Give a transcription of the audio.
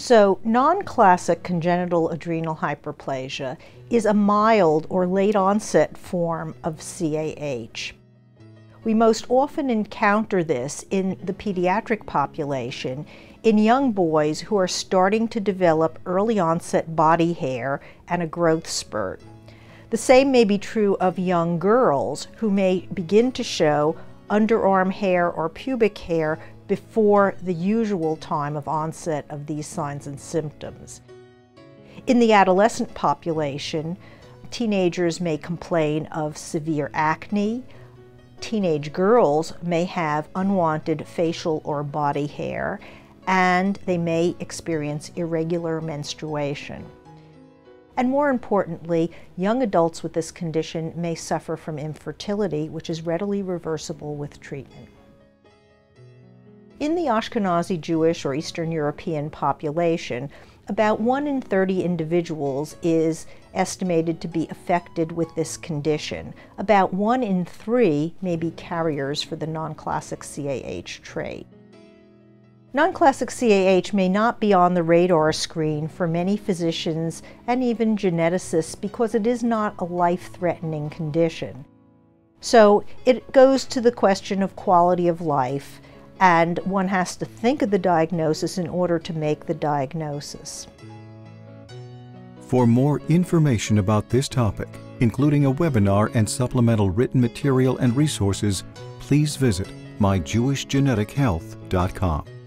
So, non classic congenital adrenal hyperplasia is a mild or late onset form of CAH. We most often encounter this in the pediatric population in young boys who are starting to develop early onset body hair and a growth spurt. The same may be true of young girls who may begin to show underarm hair or pubic hair before the usual time of onset of these signs and symptoms. In the adolescent population, teenagers may complain of severe acne. Teenage girls may have unwanted facial or body hair, and they may experience irregular menstruation. And more importantly, young adults with this condition may suffer from infertility, which is readily reversible with treatment. In the Ashkenazi Jewish or Eastern European population, about 1 in 30 individuals is estimated to be affected with this condition. About 1 in 3 may be carriers for the non-classic CAH trait. Non-classic CAH may not be on the radar screen for many physicians and even geneticists because it is not a life-threatening condition. So it goes to the question of quality of life and one has to think of the diagnosis in order to make the diagnosis. For more information about this topic, including a webinar and supplemental written material and resources, please visit myjewishgenetic.health.com.